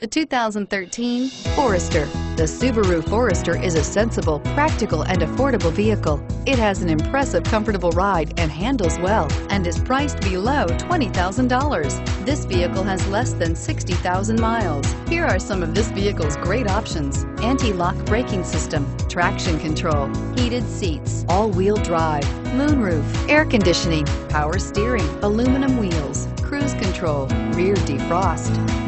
The 2013 Forester. The Subaru Forester is a sensible, practical, and affordable vehicle. It has an impressive, comfortable ride and handles well and is priced below $20,000. This vehicle has less than 60,000 miles. Here are some of this vehicle's great options. Anti-lock braking system, traction control, heated seats, all-wheel drive, moonroof, air conditioning, power steering, aluminum wheels, cruise control, rear defrost.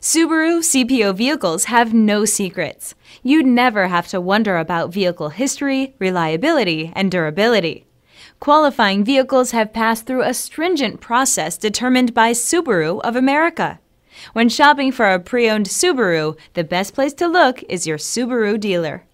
Subaru CPO vehicles have no secrets. You'd never have to wonder about vehicle history, reliability, and durability. Qualifying vehicles have passed through a stringent process determined by Subaru of America. When shopping for a pre-owned Subaru, the best place to look is your Subaru dealer.